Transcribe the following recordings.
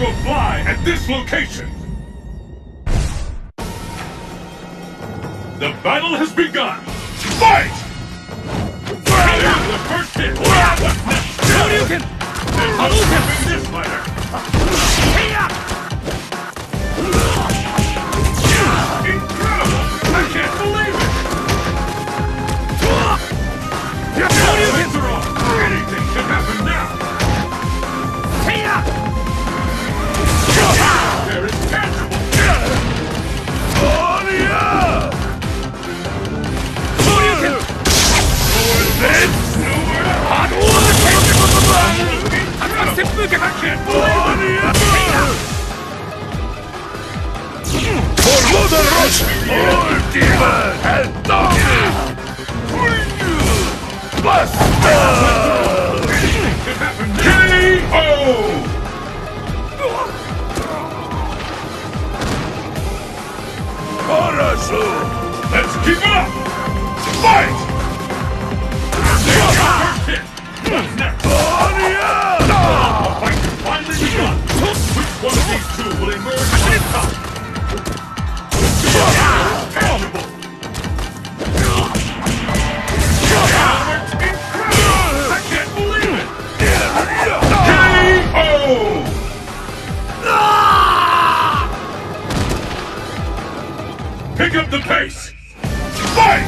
will fly at this location! The battle has begun! Fight! Ultimate Atomic! Buster! K.O. Karasu! Let's keep it up! Fight! Finally begun! Which one of these two will emerge on top? the pace! Fight!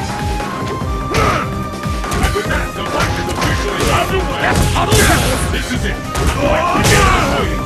This is it!